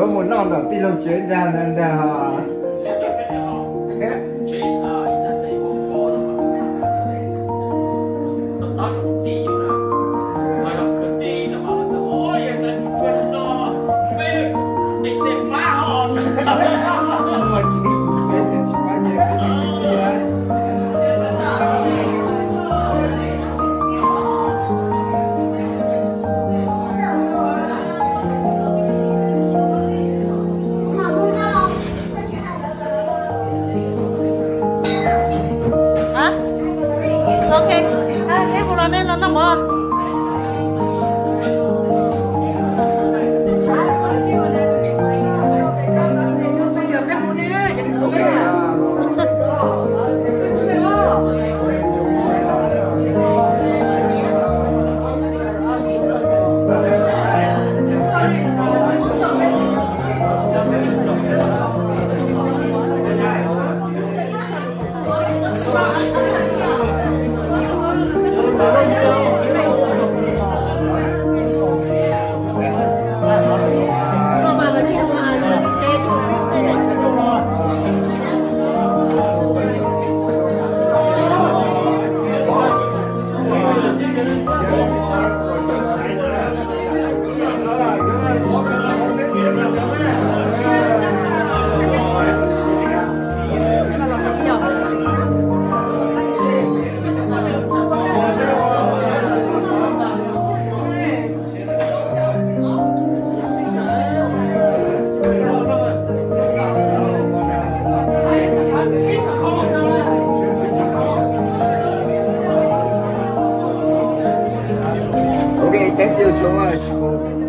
nếu một làm được thì làm chế ra nên là 恁不了那那那么 Lord. Thank you so much.